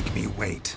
make me wait.